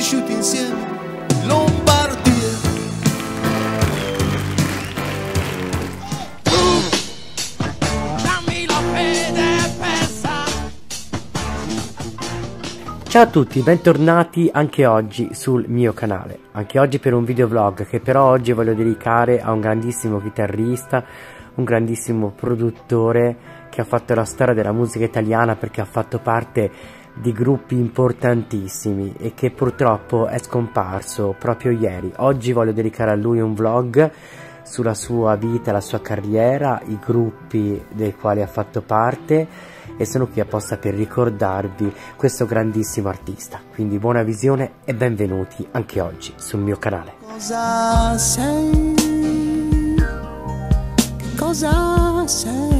cresciuti insieme. Lombardia. Ciao a tutti, bentornati anche oggi sul mio canale. Anche oggi per un videovlog che però oggi voglio dedicare a un grandissimo chitarrista, un grandissimo produttore che ha fatto la storia della musica italiana perché ha fatto parte di gruppi importantissimi e che purtroppo è scomparso proprio ieri. Oggi voglio dedicare a lui un vlog sulla sua vita, la sua carriera, i gruppi dei quali ha fatto parte e sono qui apposta per ricordarvi questo grandissimo artista. Quindi buona visione e benvenuti anche oggi sul mio canale. Cosa sei? Cosa sei?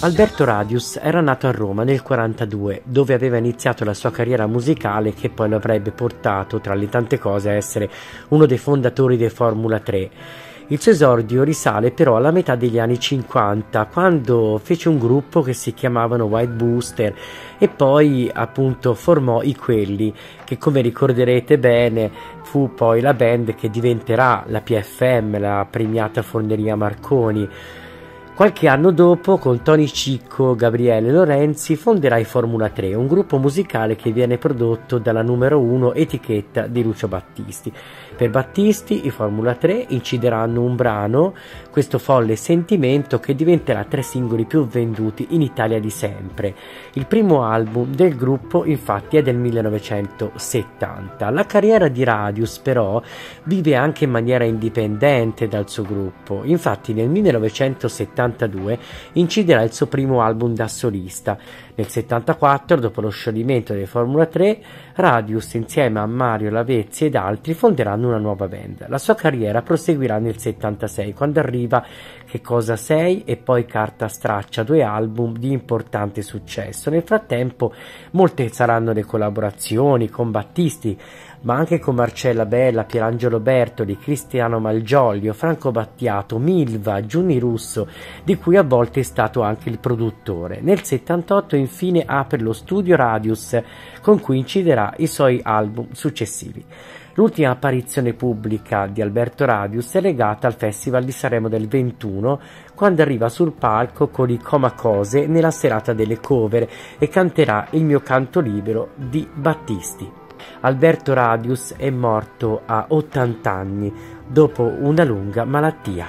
Alberto Radius era nato a Roma nel 1942, dove aveva iniziato la sua carriera musicale che poi lo avrebbe portato, tra le tante cose, a essere uno dei fondatori di Formula 3. Il suo esordio risale però alla metà degli anni 50, quando fece un gruppo che si chiamavano White Booster e poi appunto formò i Quelli, che come ricorderete bene fu poi la band che diventerà la PFM, la premiata Forneria Marconi. Qualche anno dopo, con Tony Cicco, Gabriele Lorenzi, fonderà i Formula 3, un gruppo musicale che viene prodotto dalla numero 1 etichetta di Lucio Battisti. Per Battisti i Formula 3 incideranno un brano, questo folle sentimento che diventerà tra i singoli più venduti in Italia di sempre. Il primo album del gruppo infatti è del 1970. La carriera di Radius però vive anche in maniera indipendente dal suo gruppo. Infatti nel 1972 inciderà il suo primo album da solista. Nel 1974, dopo lo scioglimento dei Formula 3, Radius insieme a Mario Lavezzi ed altri fonderanno una nuova band. La sua carriera proseguirà nel 76 quando arriva Che cosa sei e poi Carta Straccia, due album di importante successo. Nel frattempo molte saranno le collaborazioni con Battisti, ma anche con Marcella Bella, Pierangelo Bertoli, Cristiano Malgioglio, Franco Battiato, Milva, Giunni Russo, di cui a volte è stato anche il produttore. Nel 78 infine apre lo studio Radius, con cui inciderà i suoi album successivi. L'ultima apparizione pubblica di Alberto Radius è legata al Festival di Sanremo del 21, quando arriva sul palco con i Comacose nella serata delle cover e canterà il mio canto libero di Battisti. Alberto Radius è morto a 80 anni dopo una lunga malattia.